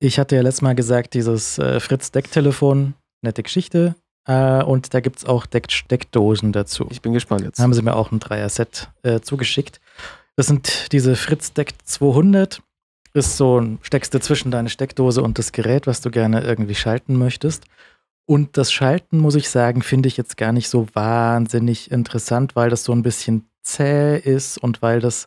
Ich hatte ja letztes Mal gesagt, dieses äh, Fritz-Decktelefon, nette Geschichte. Äh, und da gibt es auch Deck Steckdosen dazu. Ich bin gespannt jetzt. Da haben sie mir auch ein Dreier-Set äh, zugeschickt. Das sind diese Fritz Deck 200. Ist so ein, steckst du zwischen deine Steckdose und das Gerät, was du gerne irgendwie schalten möchtest. Und das Schalten, muss ich sagen, finde ich jetzt gar nicht so wahnsinnig interessant, weil das so ein bisschen zäh ist und weil das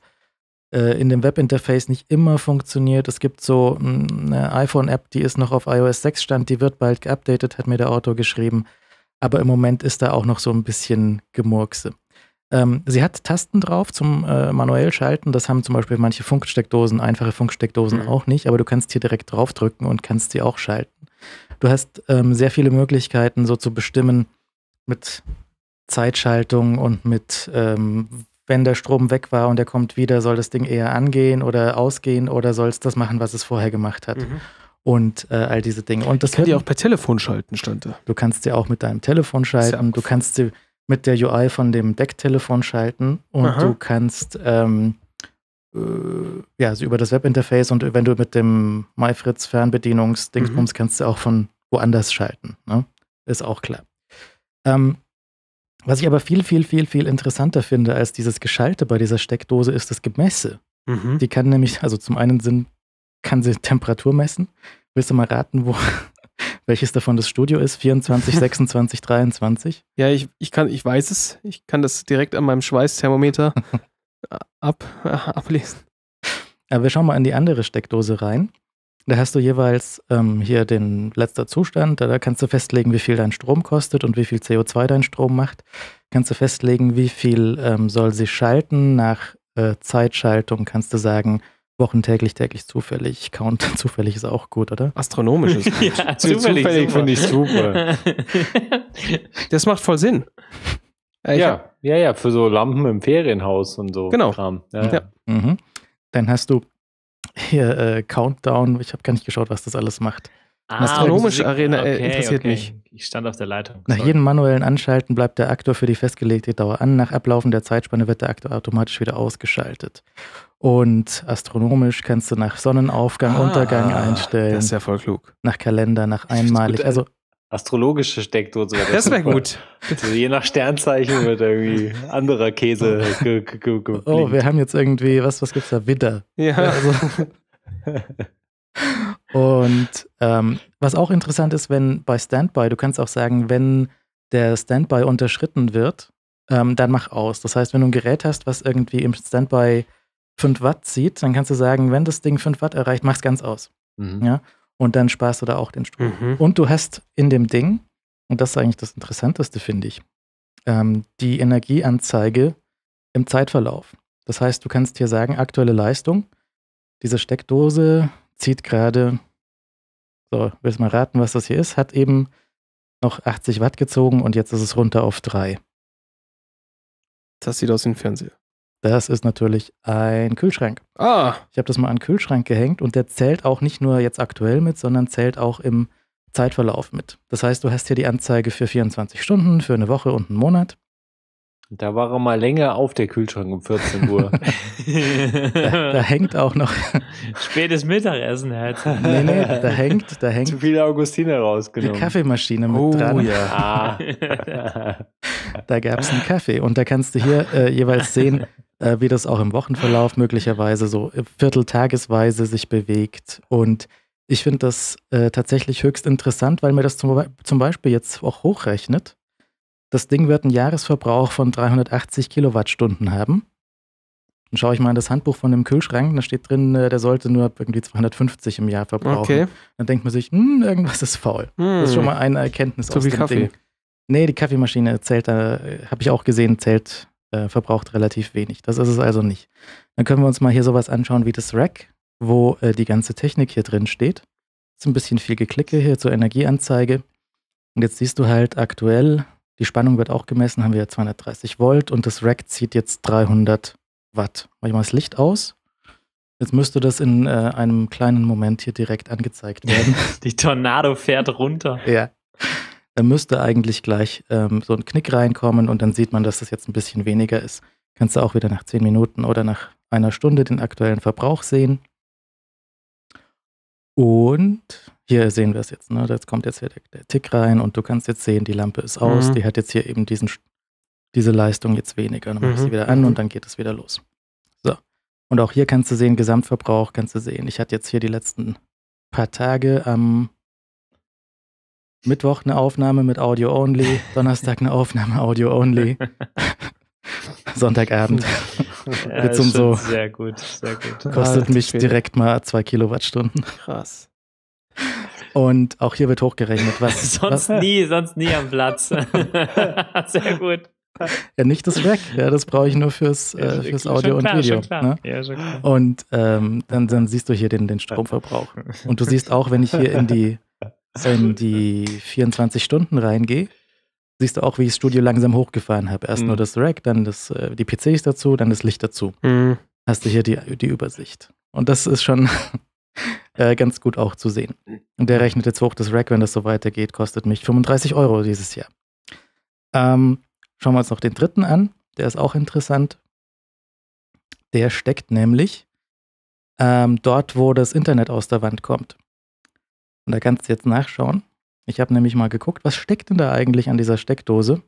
in dem Webinterface nicht immer funktioniert. Es gibt so mm, eine iPhone-App, die ist noch auf iOS 6 stand, die wird bald geupdatet, hat mir der Autor geschrieben. Aber im Moment ist da auch noch so ein bisschen Gemurkse. Ähm, sie hat Tasten drauf zum äh, manuell schalten. Das haben zum Beispiel manche Funksteckdosen, einfache Funksteckdosen mhm. auch nicht, aber du kannst hier direkt draufdrücken und kannst sie auch schalten. Du hast ähm, sehr viele Möglichkeiten, so zu bestimmen mit Zeitschaltung und mit, ähm, wenn der Strom weg war und er kommt wieder, soll das Ding eher angehen oder ausgehen oder soll es das machen, was es vorher gemacht hat. Mhm. Und äh, all diese Dinge. Und das kann die auch per Telefon schalten, stand da. Du kannst sie auch mit deinem Telefon schalten. Du kannst sie mit der UI von dem Decktelefon schalten und Aha. du kannst ähm, äh, ja, also über das Webinterface und wenn du mit dem MyFritz Fernbedienungsdingsbums mhm. kannst du auch von woanders schalten. Ne? Ist auch klar. Ähm, was ich aber viel, viel, viel, viel interessanter finde als dieses Geschalte bei dieser Steckdose ist das Gemesse. Mhm. Die kann nämlich, also zum einen sind, kann sie Temperatur messen. Willst du mal raten, wo, welches davon das Studio ist? 24, 26, 23? Ja, ich, ich, kann, ich weiß es. Ich kann das direkt an meinem Schweißthermometer ab, ablesen. Aber wir schauen mal in die andere Steckdose rein. Da hast du jeweils ähm, hier den letzter Zustand. Da, kannst du festlegen, wie viel dein Strom kostet und wie viel CO2 dein Strom macht. Kannst du festlegen, wie viel ähm, soll sie schalten. Nach äh, Zeitschaltung kannst du sagen, wochentäglich, täglich, zufällig. Count zufällig ist auch gut, oder? Astronomisch ist gut. ja, zufällig, zufällig finde ich super. das macht voll Sinn. Äh, ja, ja, ja, für so Lampen im Ferienhaus und so. Genau. Kram. Ja, ja. Mhm. Dann hast du hier äh, Countdown. Ich habe gar nicht geschaut, was das alles macht. Ah, Astronomische Arena äh, okay, interessiert okay. mich. Ich stand auf der Leitung. Nach Sorry. jedem manuellen Anschalten bleibt der Aktor für die festgelegte Dauer an. Nach Ablaufen der Zeitspanne wird der Aktor automatisch wieder ausgeschaltet. Und astronomisch kannst du nach Sonnenaufgang, ah, Untergang einstellen. Das ist ja voll klug. Nach Kalender, nach einmalig. Also astrologische Steckdose. Das, das wäre gut. Also je nach Sternzeichen wird irgendwie anderer Käse. oh, wir haben jetzt irgendwie, was, was gibt's da? Widder. Ja. Also. Und ähm, was auch interessant ist, wenn bei Standby, du kannst auch sagen, wenn der Standby unterschritten wird, ähm, dann mach aus. Das heißt, wenn du ein Gerät hast, was irgendwie im Standby 5 Watt zieht, dann kannst du sagen, wenn das Ding 5 Watt erreicht, mach's ganz aus. Mhm. Ja? Und dann sparst du da auch den Strom. Mhm. Und du hast in dem Ding, und das ist eigentlich das Interessanteste, finde ich, ähm, die Energieanzeige im Zeitverlauf. Das heißt, du kannst hier sagen, aktuelle Leistung. Diese Steckdose zieht gerade, so, willst mal raten, was das hier ist, hat eben noch 80 Watt gezogen und jetzt ist es runter auf 3. Das sieht aus wie ein Fernseher. Das ist natürlich ein Kühlschrank. Ah. Ich habe das mal an den Kühlschrank gehängt und der zählt auch nicht nur jetzt aktuell mit, sondern zählt auch im Zeitverlauf mit. Das heißt, du hast hier die Anzeige für 24 Stunden, für eine Woche und einen Monat. Da war er mal länger auf der Kühlschrank um 14 Uhr. da, da, hängt auch noch. Spätes Mittagessen, Herr. nee, nee, da hängt, da hängt. Zu viele Augustiner rausgenommen. Die Kaffeemaschine mit oh, dran. Ja. Ah. da gab es einen Kaffee und da kannst du hier äh, jeweils sehen, äh, wie das auch im Wochenverlauf möglicherweise so vierteltagesweise sich bewegt. Und ich finde das äh, tatsächlich höchst interessant, weil mir das zum, zum Beispiel jetzt auch hochrechnet. Das Ding wird einen Jahresverbrauch von 380 Kilowattstunden haben. Dann schaue ich mal in das Handbuch von dem Kühlschrank, da steht drin, äh, der sollte nur irgendwie 250 im Jahr verbrauchen. Okay. Dann denkt man sich, hm, irgendwas ist faul. Hm. Das ist schon mal eine Erkenntnis Zu aus viel dem Kaffee. Ding. Nee, die Kaffeemaschine zählt da, äh, habe ich auch gesehen, zählt äh, verbraucht relativ wenig. Das ist es also nicht. Dann können wir uns mal hier sowas anschauen wie das Rack, wo äh, die ganze Technik hier drin steht. Ist ein bisschen viel Geklicke hier zur Energieanzeige. Und jetzt siehst du halt aktuell, die Spannung wird auch gemessen, haben wir 230 Volt und das Rack zieht jetzt 300 Watt. Mach ich mal das Licht aus. Jetzt müsste das in äh, einem kleinen Moment hier direkt angezeigt werden. Die Tornado fährt runter. Ja da müsste eigentlich gleich ähm, so ein Knick reinkommen und dann sieht man, dass das jetzt ein bisschen weniger ist. Kannst du auch wieder nach 10 Minuten oder nach einer Stunde den aktuellen Verbrauch sehen. Und hier sehen wir es jetzt. Ne? Jetzt kommt jetzt hier der, der, Tick rein und du kannst jetzt sehen, die Lampe ist aus. Mhm. Die hat jetzt hier eben diesen, diese Leistung jetzt weniger. Dann machst du mhm. sie wieder an und dann geht es wieder los. So. Und auch hier kannst du sehen, Gesamtverbrauch kannst du sehen. Ich hatte jetzt hier die letzten paar Tage am Mittwoch eine Aufnahme mit Audio Only, Donnerstag eine Aufnahme Audio Only. Sonntagabend. Ja, Jetzt und so. Sehr gut, sehr gut. Kostet ah, mich direkt mal zwei Kilowattstunden. Krass. Und auch hier wird hochgerechnet, was. sonst was, nie, sonst nie am Platz. sehr gut. Ja, nicht das Rack, ja, das brauche ich nur fürs, äh, fürs Audio klar, und Video. Ne? Ja, und ähm, dann, dann siehst du hier den, den Stromverbrauch. Und du siehst auch, wenn ich hier in die, in die 24 Stunden reingehe, siehst du auch, wie ich das Studio langsam hochgefahren habe. Erst mhm. nur das Rack, dann das, äh, die PCs dazu, dann das Licht dazu. Mhm. Hast du hier die, die Übersicht. Und das ist schon äh, ganz gut auch zu sehen. Und der rechnet jetzt hoch, das Rack, wenn das so weitergeht, kostet mich 35 Euro dieses Jahr. Ähm, schauen wir uns noch den dritten an. Der ist auch interessant. Der steckt nämlich ähm, dort, wo das Internet aus der Wand kommt. Und da kannst du jetzt nachschauen. Ich habe nämlich mal geguckt, was steckt denn da eigentlich an dieser Steckdose,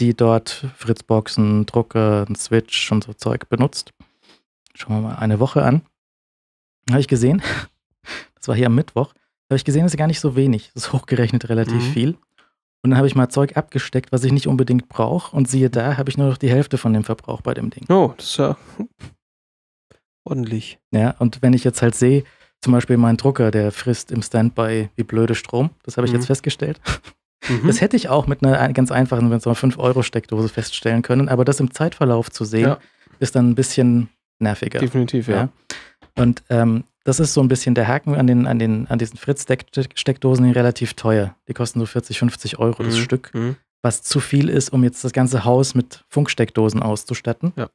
die dort Fritzboxen, Drucker, Switch und so Zeug benutzt. Schauen wir mal eine Woche an. Habe ich gesehen, das war hier am Mittwoch, habe ich gesehen, das ist gar nicht so wenig. Das ist hochgerechnet relativ mhm. viel. Und dann habe ich mal Zeug abgesteckt, was ich nicht unbedingt brauche. Und siehe da, habe ich nur noch die Hälfte von dem Verbrauch bei dem Ding. Oh, das ist ja ordentlich. Ja, und wenn ich jetzt halt sehe, zum Beispiel mein Drucker, der frisst im Standby wie blöde Strom. Das habe ich mhm. jetzt festgestellt. Mhm. Das hätte ich auch mit einer ganz einfachen, wenn es mal 5-Euro-Steckdose feststellen können. Aber das im Zeitverlauf zu sehen, ja. ist dann ein bisschen nerviger. Definitiv, ja. ja. Und ähm, das ist so ein bisschen der Haken an, den, an, den, an diesen Fritz-Steckdosen, die relativ teuer. Die kosten so 40, 50 Euro mhm. das Stück, mhm. was zu viel ist, um jetzt das ganze Haus mit Funksteckdosen auszustatten. Ja.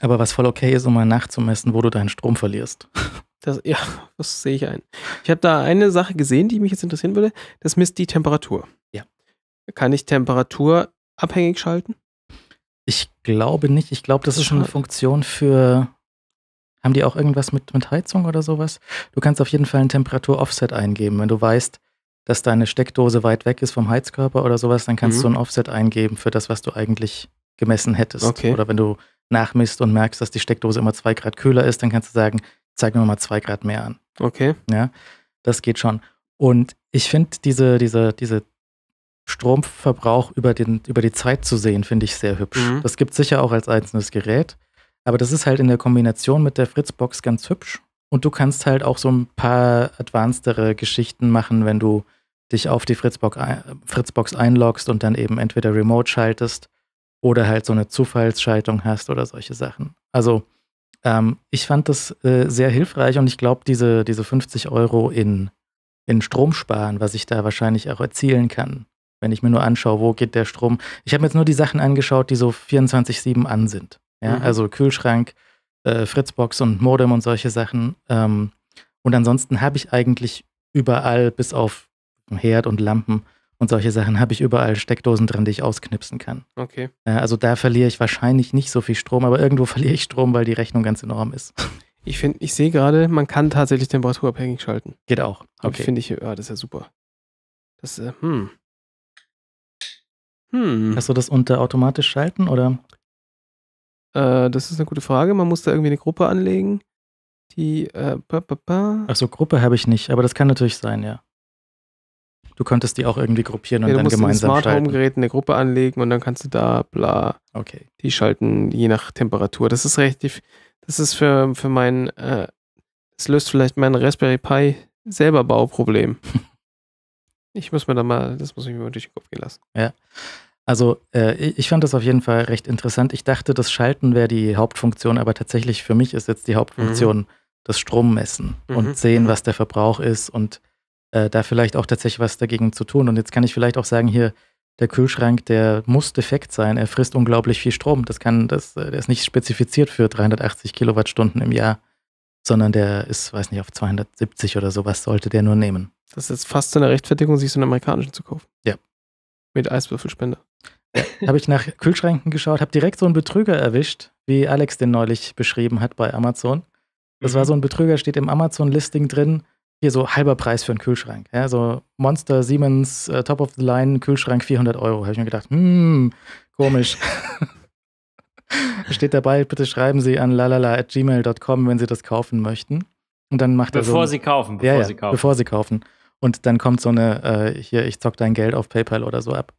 Aber was voll okay ist, um mal nachzumessen, wo du deinen Strom verlierst. Das, ja, das sehe ich ein. Ich habe da eine Sache gesehen, die mich jetzt interessieren würde. Das misst die Temperatur. Ja. Kann ich Temperatur abhängig schalten? Ich glaube nicht. Ich glaube, das ist schon eine Funktion für. Haben die auch irgendwas mit, mit Heizung oder sowas? Du kannst auf jeden Fall ein Temperatur-Offset eingeben. Wenn du weißt, dass deine Steckdose weit weg ist vom Heizkörper oder sowas, dann kannst mhm. du ein Offset eingeben für das, was du eigentlich gemessen hättest. Okay. Oder wenn du nachmisst und merkst, dass die Steckdose immer zwei Grad kühler ist, dann kannst du sagen, zeig mir mal zwei Grad mehr an. Okay. Ja, das geht schon. Und ich finde diese, diese, diese Stromverbrauch über, den, über die Zeit zu sehen, finde ich sehr hübsch. Mhm. Das gibt es sicher auch als einzelnes Gerät. Aber das ist halt in der Kombination mit der Fritzbox ganz hübsch. Und du kannst halt auch so ein paar advancedere Geschichten machen, wenn du dich auf die Fritzbox, Fritzbox einloggst und dann eben entweder remote schaltest oder halt so eine Zufallsschaltung hast oder solche Sachen. Also ähm, ich fand das äh, sehr hilfreich und ich glaube, diese, diese 50 Euro in, in Strom sparen, was ich da wahrscheinlich auch erzielen kann, wenn ich mir nur anschaue, wo geht der Strom. Ich habe mir jetzt nur die Sachen angeschaut, die so 24-7 an sind. Ja? Mhm. Also Kühlschrank, äh, Fritzbox und Modem und solche Sachen. Ähm, und ansonsten habe ich eigentlich überall, bis auf Herd und Lampen, und solche Sachen habe ich überall Steckdosen drin, die ich ausknipsen kann. Okay. also da verliere ich wahrscheinlich nicht so viel Strom, aber irgendwo verliere ich Strom, weil die Rechnung ganz enorm ist. Ich finde, ich sehe gerade, man kann tatsächlich temperaturabhängig schalten. Geht auch. Okay. Finde ich, ja, das ist ja super. Das, äh, hm. Hm. Hast du das unter automatisch schalten oder? Äh, das ist eine gute Frage. Man muss da irgendwie eine Gruppe anlegen. Die, äh, Achso, Gruppe habe ich nicht, aber das kann natürlich sein, ja. Du könntest die auch irgendwie gruppieren und ja, dann gemeinsam schalten. Du musst Smart Home Gerät eine Gruppe anlegen und dann kannst du da bla. Okay. Die schalten je nach Temperatur. Das ist relativ, das ist für, für mein, äh, das löst vielleicht mein Raspberry Pi selber Bauproblem. ich muss mir da mal, das muss ich mir durch den Kopf gehen lassen. Ja. Also äh, ich fand das auf jeden Fall recht interessant. Ich dachte, das Schalten wäre die Hauptfunktion, aber tatsächlich für mich ist jetzt die Hauptfunktion mhm. das Strommessen mhm. und sehen, was der Verbrauch ist und äh, da vielleicht auch tatsächlich was dagegen zu tun. Und jetzt kann ich vielleicht auch sagen, hier, der Kühlschrank, der muss defekt sein. Er frisst unglaublich viel Strom. Das kann, das, äh, der ist nicht spezifiziert für 380 Kilowattstunden im Jahr, sondern der ist, weiß nicht, auf 270 oder sowas sollte der nur nehmen. Das ist jetzt fast so eine Rechtfertigung, sich so einen amerikanischen zu kaufen. Ja. Mit Eiswürfelspender. Habe ich nach Kühlschränken geschaut, habe direkt so einen Betrüger erwischt, wie Alex den neulich beschrieben hat bei Amazon. Das mhm. war so ein Betrüger, steht im Amazon-Listing drin, hier so halber Preis für einen Kühlschrank. Ja, so Monster Siemens uh, Top of the Line Kühlschrank 400 Euro. Habe ich mir gedacht, hm, komisch. Steht dabei, bitte schreiben Sie an lalala@gmail.com, wenn Sie das kaufen möchten. Und dann macht bevor er so, sie kaufen, bevor ja, sie kaufen. Bevor sie kaufen. Und dann kommt so eine, äh, hier, ich zock dein Geld auf PayPal oder so ab.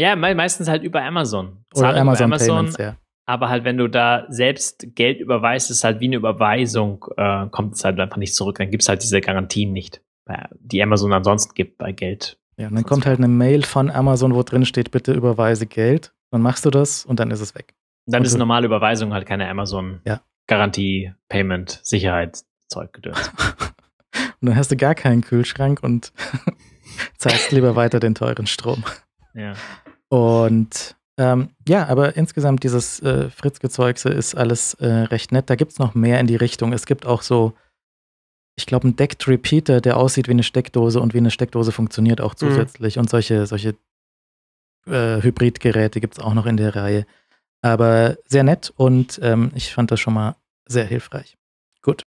Ja, meistens halt über Amazon. Zahl oder Amazon, Amazon Payments, ja. Aber halt, wenn du da selbst Geld überweist, ist halt wie eine Überweisung, äh, kommt es halt einfach nicht zurück. Dann gibt es halt diese Garantien nicht, die Amazon ansonsten gibt bei Geld. Ja, und dann kommt halt eine Mail von Amazon, wo drin steht, bitte überweise Geld. Dann machst du das und dann ist es weg. Dann und ist normale Überweisung halt keine Amazon ja. Garantie, Payment, Sicherheitszeug gedöns. und dann hast du gar keinen Kühlschrank und zahlst lieber weiter den teuren Strom. Ja. Und ähm, ja, aber insgesamt dieses äh, Fritzgezeugse ist alles äh, recht nett. Da gibt es noch mehr in die Richtung. Es gibt auch so, ich glaube, einen Decked Repeater, der aussieht wie eine Steckdose und wie eine Steckdose funktioniert auch mhm. zusätzlich. Mhm. Und solche, solche äh, Hybridgeräte gibt es auch noch in der Reihe. Aber sehr nett und ähm, ich fand das schon mal sehr hilfreich.